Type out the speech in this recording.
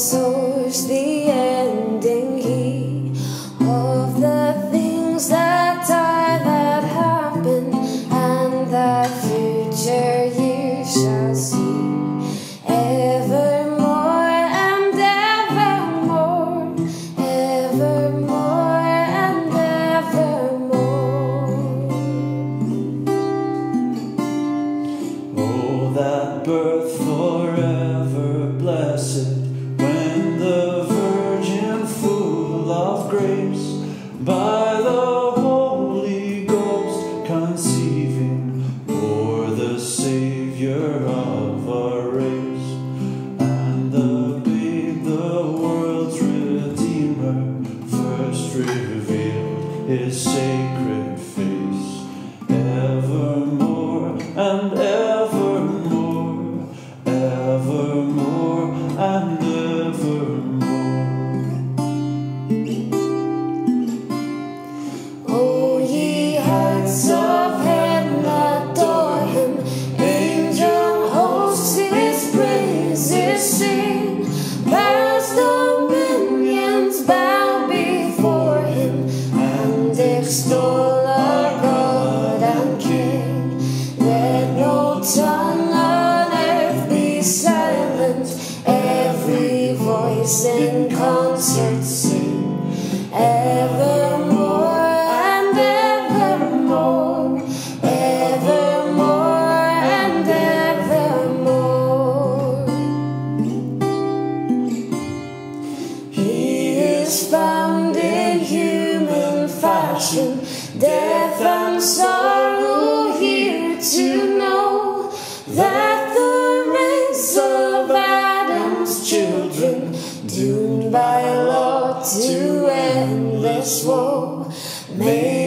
soul. Let no tongue on be silent, every voice in concert sing. Evermore and evermore, evermore and evermore. He is found in human fashion, death and sorrow that the race of Adam's children, doomed by a law to endless woe, may.